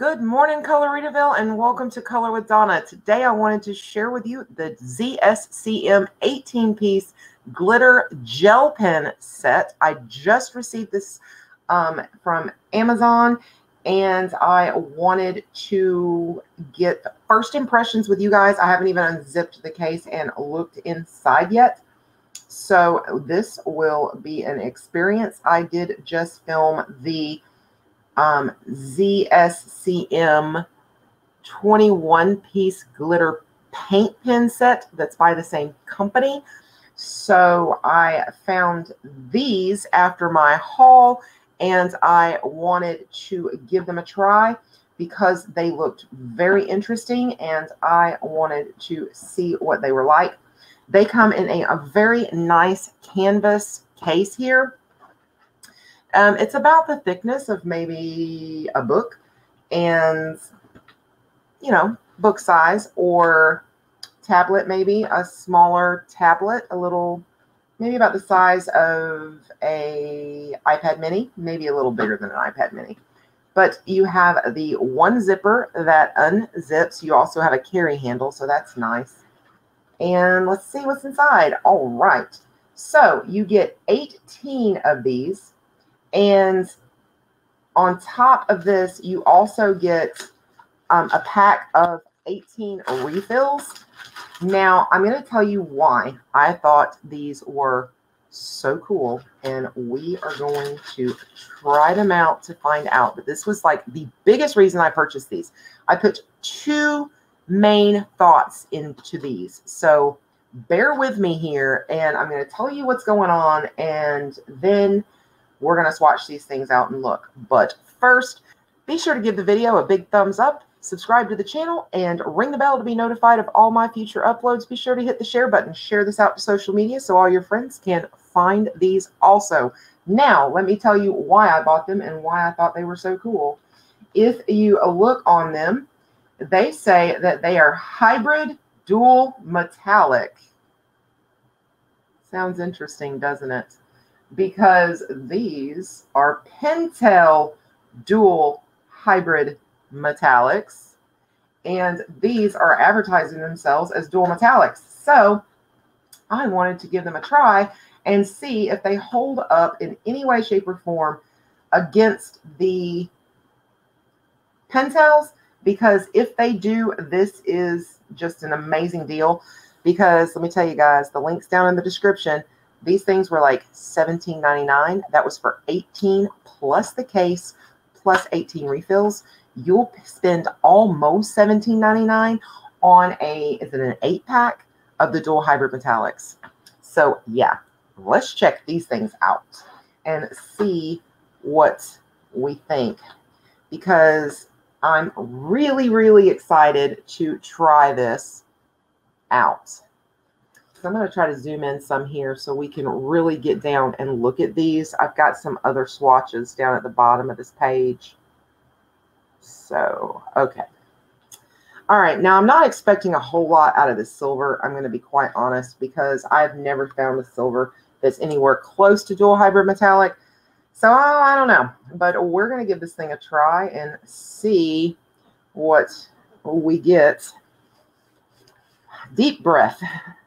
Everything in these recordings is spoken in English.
Good morning, Coloritaville, and welcome to Color with Donna. Today, I wanted to share with you the ZSCM 18 piece glitter gel pen set. I just received this um, from Amazon, and I wanted to get first impressions with you guys. I haven't even unzipped the case and looked inside yet. So, this will be an experience. I did just film the um, ZSCM 21 piece glitter paint pen set that's by the same company. So I found these after my haul and I wanted to give them a try because they looked very interesting and I wanted to see what they were like. They come in a, a very nice canvas case here. Um, it's about the thickness of maybe a book and, you know, book size or tablet, maybe a smaller tablet, a little, maybe about the size of a iPad mini, maybe a little bigger than an iPad mini. But you have the one zipper that unzips. You also have a carry handle, so that's nice. And let's see what's inside. All right. So you get 18 of these and on top of this, you also get um, a pack of 18 refills. Now, I'm going to tell you why I thought these were so cool. And we are going to try them out to find out. But this was like the biggest reason I purchased these. I put two main thoughts into these. So bear with me here. And I'm going to tell you what's going on. And then we're going to swatch these things out and look. But first, be sure to give the video a big thumbs up, subscribe to the channel, and ring the bell to be notified of all my future uploads. Be sure to hit the share button, share this out to social media so all your friends can find these also. Now, let me tell you why I bought them and why I thought they were so cool. If you look on them, they say that they are hybrid dual metallic. Sounds interesting, doesn't it? Because these are Pentel dual hybrid metallics, and these are advertising themselves as dual metallics. So I wanted to give them a try and see if they hold up in any way, shape, or form against the Pentels. Because if they do, this is just an amazing deal. Because let me tell you guys, the link's down in the description these things were like $17.99. That was for 18 plus the case plus 18 refills. You'll spend almost $17.99 on a is it an eight pack of the dual hybrid metallics. So yeah, let's check these things out and see what we think because I'm really, really excited to try this out. So I'm going to try to zoom in some here so we can really get down and look at these. I've got some other swatches down at the bottom of this page. So, okay. All right, now I'm not expecting a whole lot out of this silver. I'm going to be quite honest because I've never found a silver that's anywhere close to dual hybrid metallic. So I don't know, but we're going to give this thing a try and see what we get. Deep breath.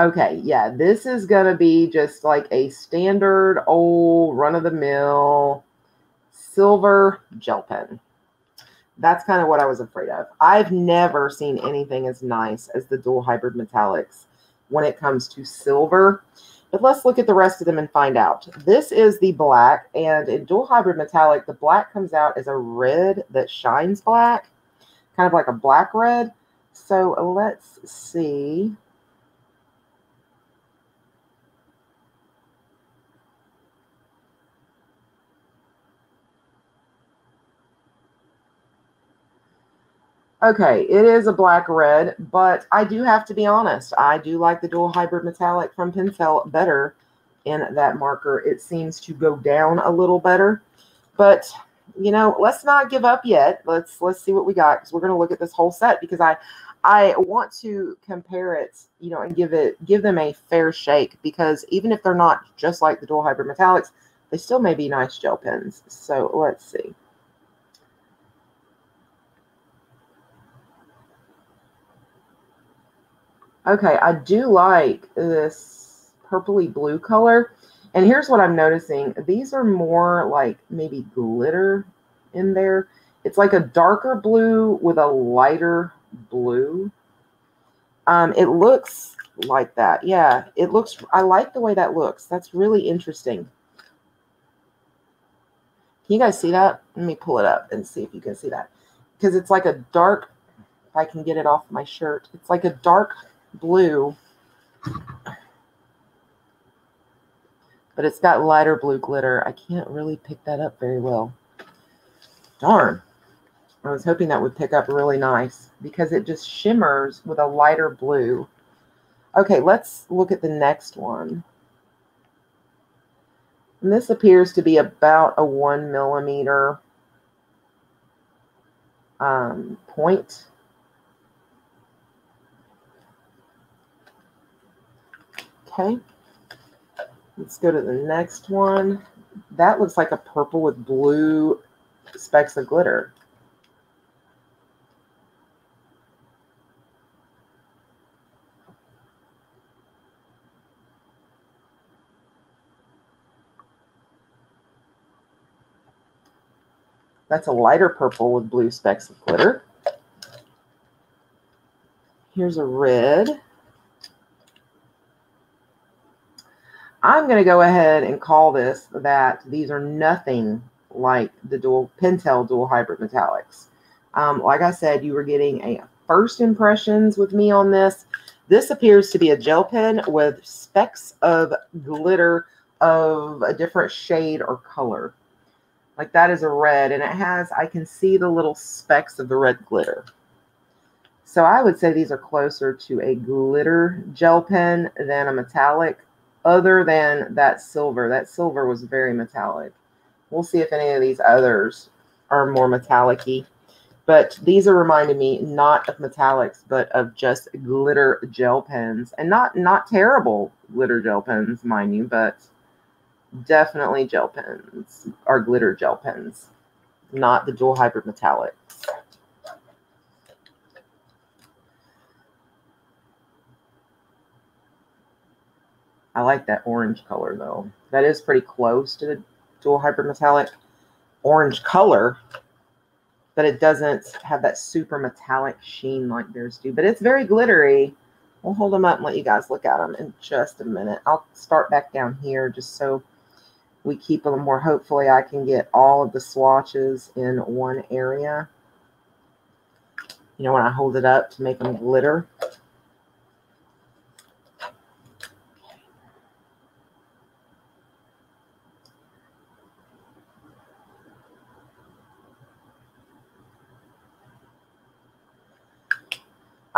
Okay, yeah, this is to be just like a standard old run of the mill silver gel pen. That's kind of what I was afraid of. I've never seen anything as nice as the dual hybrid metallics when it comes to silver. But let's look at the rest of them and find out. This is the black, and in dual hybrid metallic, the black comes out as a red that shines black, kind of like a black red. So let's see. Okay, it is a black red, but I do have to be honest. I do like the dual hybrid metallic from Pentel better in that marker. It seems to go down a little better, but you know, let's not give up yet. Let's let's see what we got because we're going to look at this whole set because I I want to compare it, you know, and give it give them a fair shake because even if they're not just like the dual hybrid metallics, they still may be nice gel pens. So let's see. Okay, I do like this purpley blue color. And here's what I'm noticing. These are more like maybe glitter in there. It's like a darker blue with a lighter blue. Um, it looks like that. Yeah, it looks, I like the way that looks. That's really interesting. Can you guys see that? Let me pull it up and see if you can see that. Because it's like a dark, if I can get it off my shirt, it's like a dark blue, but it's got lighter blue glitter. I can't really pick that up very well. Darn. I was hoping that would pick up really nice because it just shimmers with a lighter blue. Okay, let's look at the next one. And this appears to be about a one millimeter um, point. Okay. Let's go to the next one. That looks like a purple with blue specks of glitter. That's a lighter purple with blue specks of glitter. Here's a red. I'm going to go ahead and call this that these are nothing like the dual Pentel dual hybrid metallics. Um, like I said, you were getting a first impressions with me on this. This appears to be a gel pen with specks of glitter of a different shade or color. Like that is a red and it has, I can see the little specks of the red glitter. So I would say these are closer to a glitter gel pen than a metallic other than that silver. That silver was very metallic. We'll see if any of these others are more metallic -y. But these are reminding me not of metallics, but of just glitter gel pens. And not not terrible glitter gel pens, mind you, but definitely gel pens are glitter gel pens, not the dual hybrid metallics. I like that orange color though. That is pretty close to the dual hybrid metallic orange color, but it doesn't have that super metallic sheen like theirs do. But it's very glittery. We'll hold them up and let you guys look at them in just a minute. I'll start back down here just so we keep them more. Hopefully I can get all of the swatches in one area. You know, when I hold it up to make them glitter.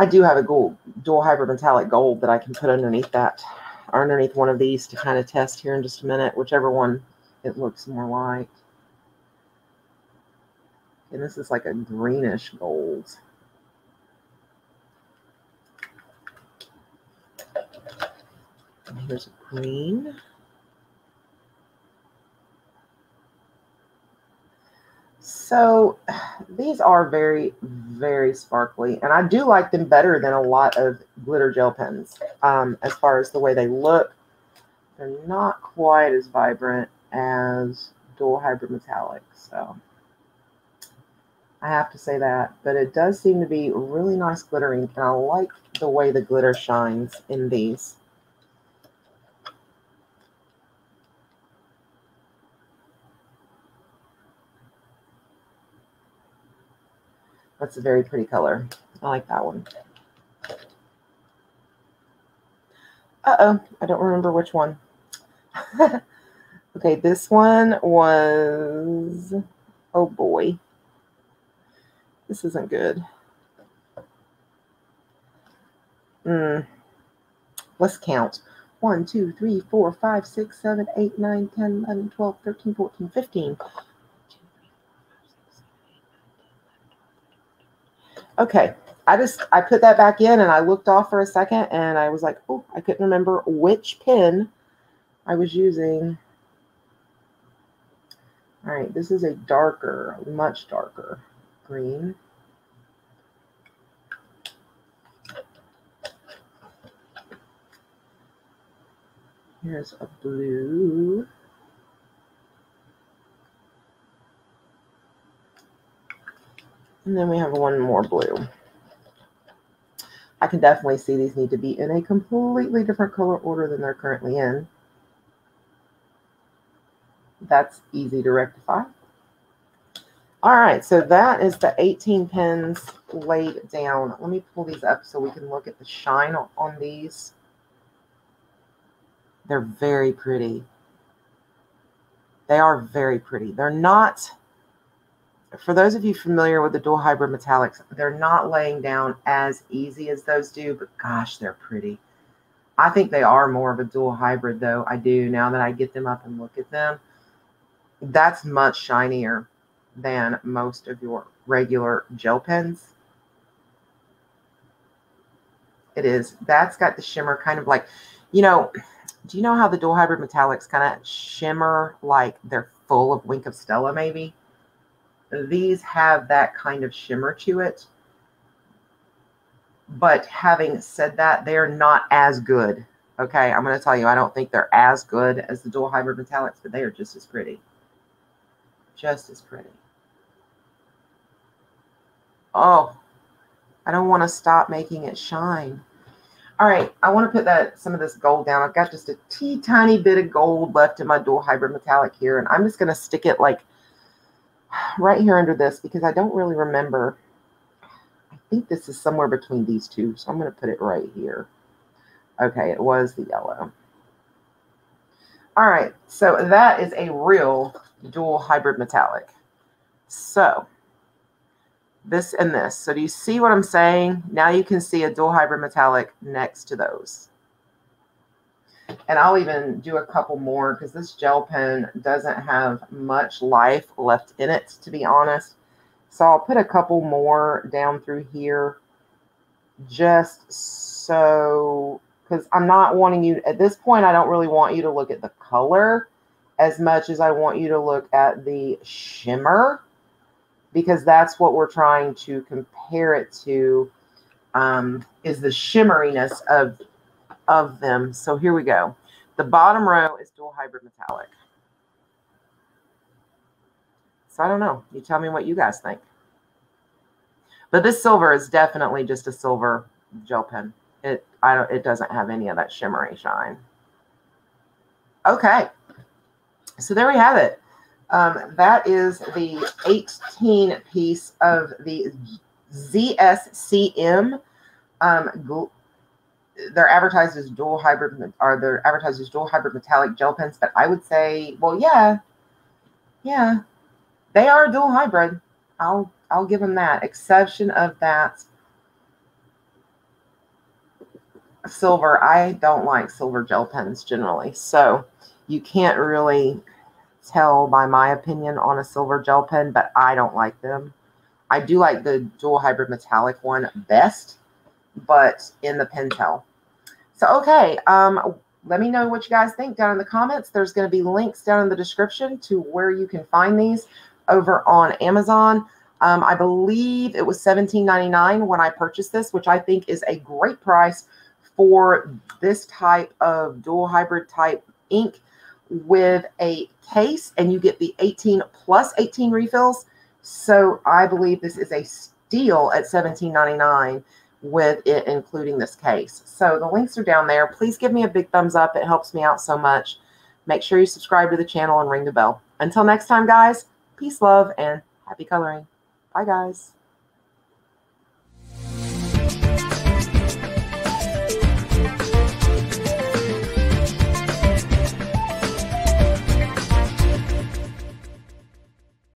I do have a gold dual hybrid metallic gold that I can put underneath that, or underneath one of these to kind of test here in just a minute, whichever one it looks more like. And this is like a greenish gold. And here's a green. So these are very, very sparkly, and I do like them better than a lot of glitter gel pens um, as far as the way they look. They're not quite as vibrant as dual hybrid metallic, so I have to say that. But it does seem to be really nice glittering, and I like the way the glitter shines in these. That's a very pretty color. I like that one. Uh-oh, I don't remember which one. okay, this one was, oh boy. This isn't good. Hmm. Let's count. 1, 2, 3, 4, 5, 6, 7, 8, 9, 10, 11, 12, 13, 14, 15. Okay. I just I put that back in and I looked off for a second and I was like, oh, I couldn't remember which pin I was using. All right, this is a darker, much darker green. Here's a blue. And then we have one more blue. I can definitely see these need to be in a completely different color order than they're currently in. That's easy to rectify. All right, so that is the 18 pins laid down. Let me pull these up so we can look at the shine on these. They're very pretty. They are very pretty. They're not, for those of you familiar with the dual hybrid metallics, they're not laying down as easy as those do, but gosh, they're pretty. I think they are more of a dual hybrid though. I do now that I get them up and look at them. That's much shinier than most of your regular gel pens. It is. That's got the shimmer kind of like, you know, do you know how the dual hybrid metallics kind of shimmer like they're full of Wink of Stella maybe? These have that kind of shimmer to it. But having said that, they're not as good. Okay, I'm going to tell you, I don't think they're as good as the dual hybrid metallics, but they are just as pretty. Just as pretty. Oh, I don't want to stop making it shine. All right, I want to put that some of this gold down. I've got just a teeny tiny bit of gold left in my dual hybrid metallic here, and I'm just going to stick it like right here under this because I don't really remember. I think this is somewhere between these two, so I'm going to put it right here. Okay, it was the yellow. All right, so that is a real dual hybrid metallic. So this and this. So do you see what I'm saying? Now you can see a dual hybrid metallic next to those. And I'll even do a couple more because this gel pen doesn't have much life left in it, to be honest. So I'll put a couple more down through here just so, because I'm not wanting you, at this point, I don't really want you to look at the color as much as I want you to look at the shimmer because that's what we're trying to compare it to um, is the shimmeriness of of them. So here we go. The bottom row is dual hybrid metallic. So I don't know. You tell me what you guys think. But this silver is definitely just a silver gel pen. It I don't it doesn't have any of that shimmery shine. Okay. So there we have it. Um, that is the 18 piece of the ZSCM. Um, they're advertised as dual hybrid, are they're advertised as dual hybrid metallic gel pens. But I would say, well, yeah, yeah, they are dual hybrid. I'll I'll give them that. Exception of that silver. I don't like silver gel pens generally, so you can't really tell by my opinion on a silver gel pen, but I don't like them. I do like the dual hybrid metallic one best, but in the Pentel. So, okay, um, let me know what you guys think down in the comments. There's going to be links down in the description to where you can find these over on Amazon. Um, I believe it was $17.99 when I purchased this, which I think is a great price for this type of dual hybrid type ink with a case and you get the 18 plus 18 refills. So I believe this is a steal at $17.99 with it including this case. So the links are down there. Please give me a big thumbs up. It helps me out so much. Make sure you subscribe to the channel and ring the bell. Until next time, guys, peace, love, and happy coloring. Bye, guys.